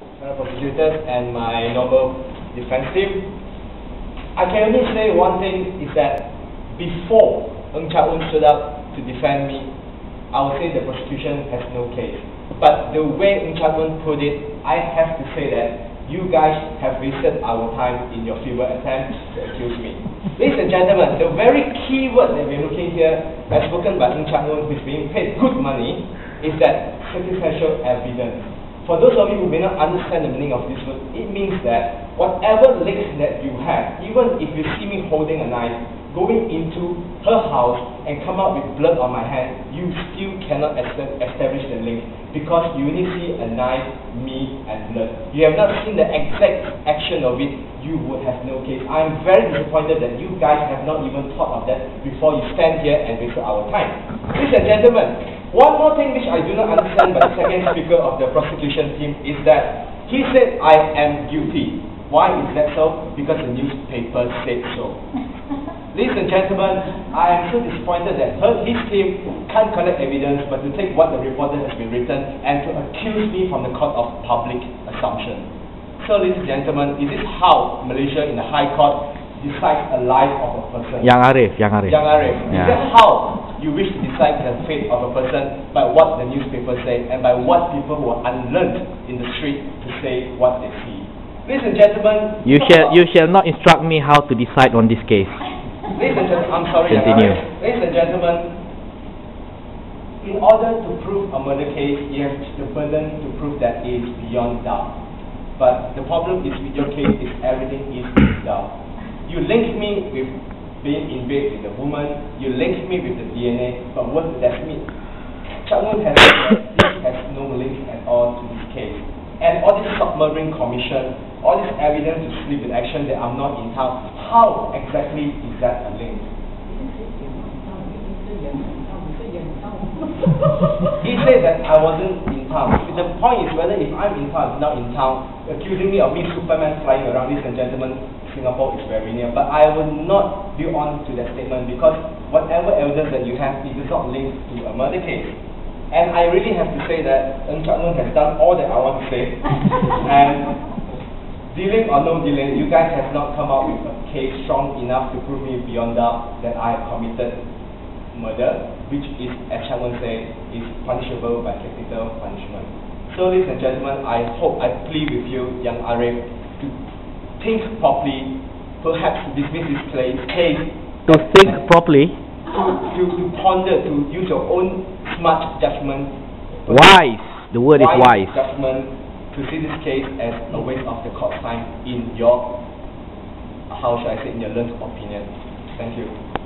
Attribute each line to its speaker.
Speaker 1: prosecutors and my noble defense team. I can only say one thing is that before Ng Chia Un stood up to defend me, I would say the prosecution has no case. But the way Ng Chia Un put it, I have to say that you guys have wasted our time in your feeble attempt to accuse me. Ladies and gentlemen, the very key word that we're looking here, as spoken by Ng Chia Un, who is being paid good money, is that circumstantial evidence. For those of you who may not understand the meaning of this word, it means that whatever links that you have, even if you see me holding a knife, going into her house and come out with blood on my hand, you still cannot esta- establish the link because you only see a knife, me, and blood. You have not seen the exact action of it, you would have no case. I'm very disappointed that you guys have not even thought of that before you stand here and waste our time. Ladies and gentlemen, one more thing which I do not understand by the second speaker of the prosecution team is that he said I am guilty. Why is that so? Because the newspaper said so. Ladies and gentlemen, I am so disappointed that her, his team can't collect evidence but to take what the reporter has been written and to accuse me from the court of public assumption. So, ladies and gentlemen, is this how Malaysia in the High Court decides a life of a person?
Speaker 2: Yang Arif, Yang Arif.
Speaker 1: Yang Arif, is that how you wish to decide the fate of a person by what the newspaper say and by what people who are unlearned in the street to say what they see? Ladies and gentlemen,
Speaker 2: You shall you shall not instruct me how to decide on this case.
Speaker 1: Ladies and gentlemen, I'm sorry, uh,
Speaker 2: Continue.
Speaker 1: Arif. Ladies and gentlemen, in order to prove a murder case, you have the burden to prove that it is beyond doubt. But the problem is with your case is everything is in doubt. You link me with being in bed with the woman, you link me with the DNA, but what does that mean? Chang has said this has no link at all to this case. And all this submarine commission, all this evidence to sleep with action that I'm not in town, how exactly is that a link? He said that I wasn't in town. The point is whether if I'm in town, not in town, accusing me of being Superman flying around, ladies and gentlemen, Singapore is very near. But I will not build on to that statement because whatever evidence that you have, it is not linked to a murder case. And I really have to say that Ng Chak Nun has done all that I want to say. and dealing or no dealing, you guys have not come up with a case strong enough to prove me beyond doubt that I have committed murder, which is, as Chairman said, is punishable by capital punishment. So, ladies and gentlemen, I hope, I plead with you, Yang Arif, to think properly, perhaps to dismiss this case, case
Speaker 2: To think properly,
Speaker 1: to, to, to ponder, to use your own smart judgment.
Speaker 2: wise. The word is wise.
Speaker 1: Judgment to see this case as a waste of the court time in your, how should I say, in your learned opinion. Thank you.